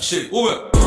7, 5분.